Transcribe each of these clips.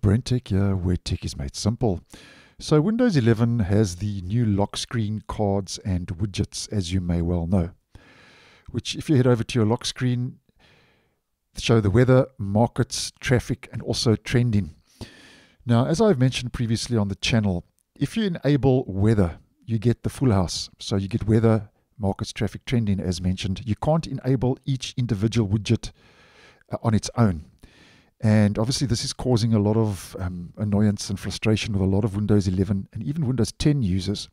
BrenTech here, where tech is made simple. So Windows 11 has the new lock screen cards and widgets, as you may well know, which if you head over to your lock screen, show the weather, markets, traffic, and also trending. Now, as I've mentioned previously on the channel, if you enable weather, you get the full house. So you get weather, markets, traffic, trending, as mentioned. You can't enable each individual widget uh, on its own. And obviously, this is causing a lot of um, annoyance and frustration with a lot of Windows 11 and even Windows 10 users.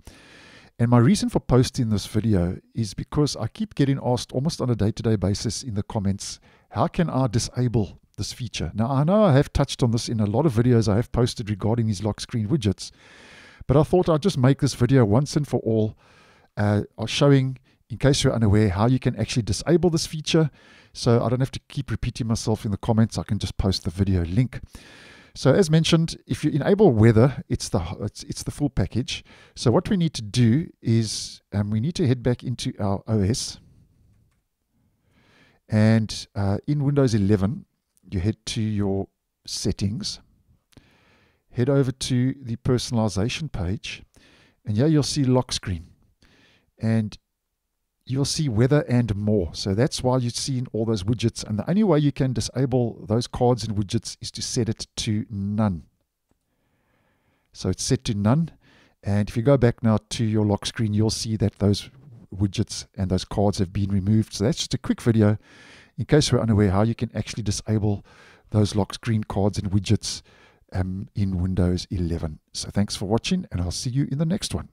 And my reason for posting this video is because I keep getting asked almost on a day to day basis in the comments, how can I disable this feature? Now, I know I have touched on this in a lot of videos I have posted regarding these lock screen widgets, but I thought I'd just make this video once and for all, uh, showing, in case you're unaware, how you can actually disable this feature so I don't have to keep repeating myself in the comments. I can just post the video link. So as mentioned, if you enable weather, it's the it's, it's the full package. So what we need to do is um, we need to head back into our OS. And uh, in Windows 11, you head to your settings, head over to the personalization page, and here you'll see lock screen. And you'll see weather and more. So that's why you're seeing all those widgets. And the only way you can disable those cards and widgets is to set it to none. So it's set to none. And if you go back now to your lock screen, you'll see that those widgets and those cards have been removed. So that's just a quick video in case you're unaware how you can actually disable those lock screen cards and widgets um, in Windows 11. So thanks for watching and I'll see you in the next one.